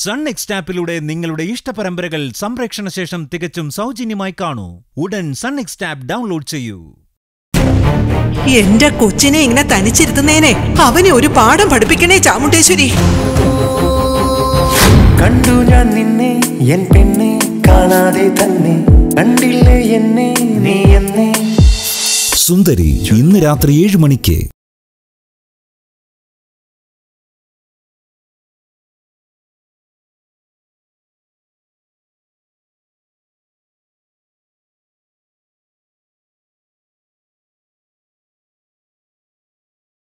Sun next ആപ്പിലൂടെ നിങ്ങളുടെ ഇഷ്ടപരമ്പരകൾ സംപ്രേക്ഷണ ശേഷം തികച്ചും സൗജന്യമായി കാണൂ. ഉടൻ സൺ നെക്സ്റ്റ് ആപ്പ് ഡൗൺലോഡ് ചെയ്യൂ. എന്റെ കൊച്ചിനെ ഇങ്ങനെ തനിച്ചിരുത്തുന്നേനെ. അവനെ ഒരു പാഠം പഠിപ്പിക്കണേ ചാമുണ്ടേശ്വരി. കണ്ടു ഞാൻ നിന്നെ എൻ പെണ്ണെ കാണാതെ തന്നെ. കണ്ടില്ലേ എന്നെ നീ എന്നെ. സുന്ദരി ഇന്ന് രാത്രി ഏഴ് മണിക്ക്